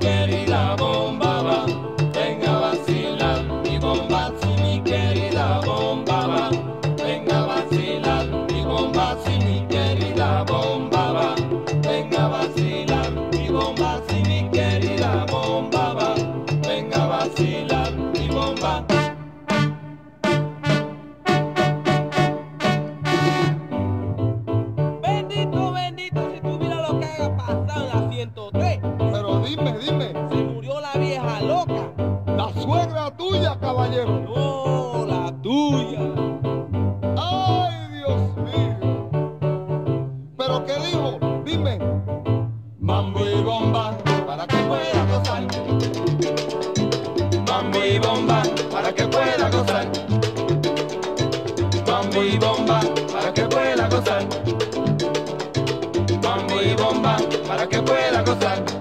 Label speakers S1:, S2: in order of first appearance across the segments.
S1: mi. bomba para que pueda gozar. Mambo y bomba para que pueda gozar. Mambo y bomba para que pueda gozar.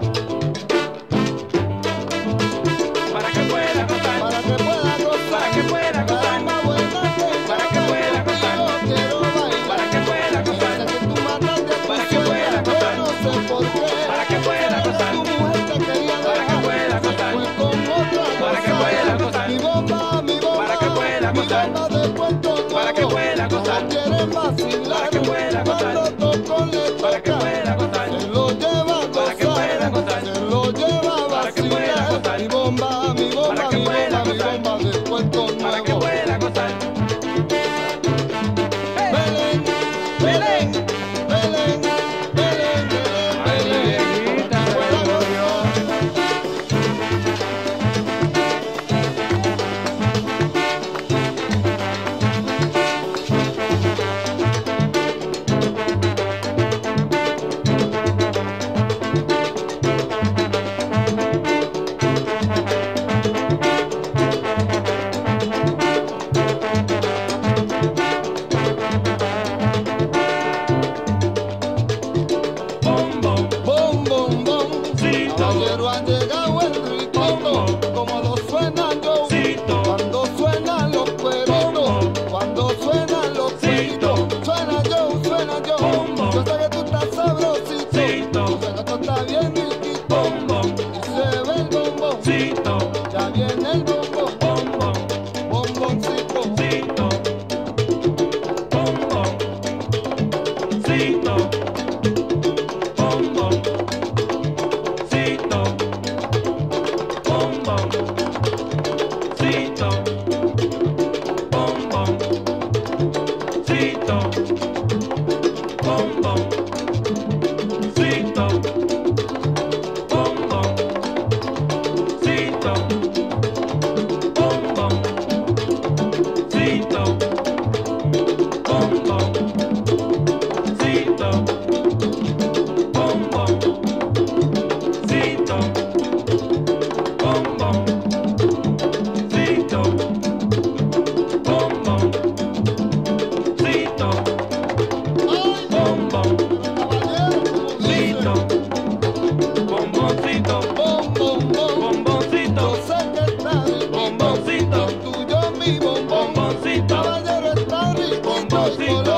S1: Pussy.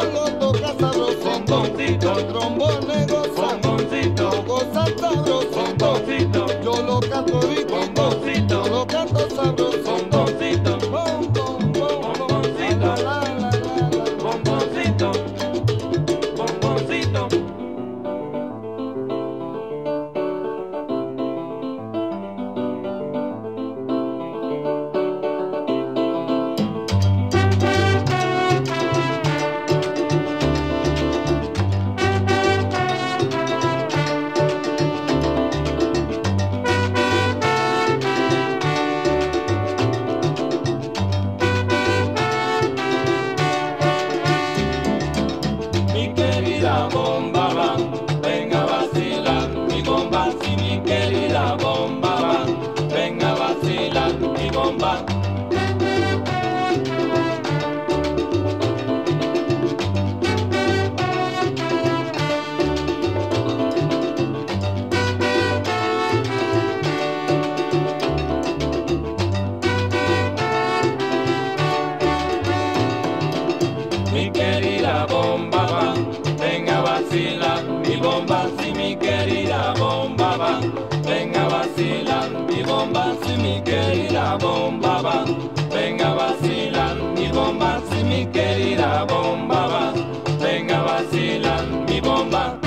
S1: bomba, si mi querida bomba va. Venga a vacilar, mi bomba, si mi querida bomba va. Venga a vacilar, mi bomba, si mi querida bomba va. Venga a vacilar, mi bomba.